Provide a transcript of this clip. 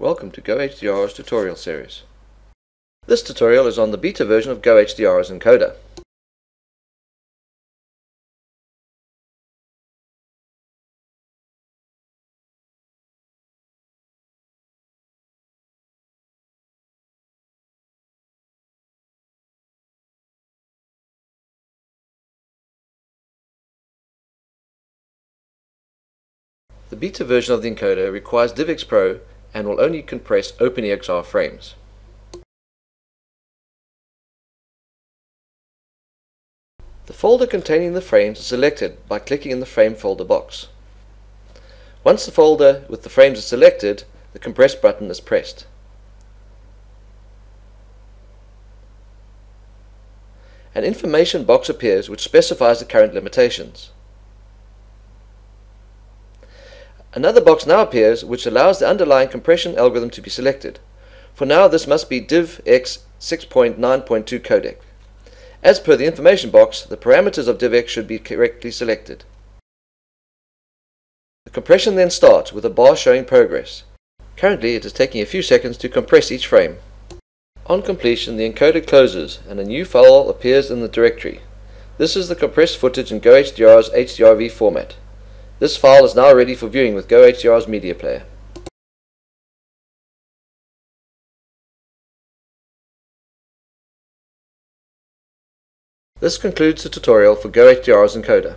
Welcome to GoHDR's tutorial series. This tutorial is on the beta version of GoHDR's encoder. The beta version of the encoder requires DivX Pro and will only compress OpenEXR frames. The folder containing the frames is selected by clicking in the frame folder box. Once the folder with the frames is selected, the compress button is pressed. An information box appears which specifies the current limitations. Another box now appears which allows the underlying compression algorithm to be selected. For now this must be DivX 6.9.2 codec. As per the information box, the parameters of DivX should be correctly selected. The compression then starts with a bar showing progress. Currently it is taking a few seconds to compress each frame. On completion the encoder closes and a new file appears in the directory. This is the compressed footage in GoHDR's HDRV format. This file is now ready for viewing with GoHDR's media player. This concludes the tutorial for GoHDR's encoder.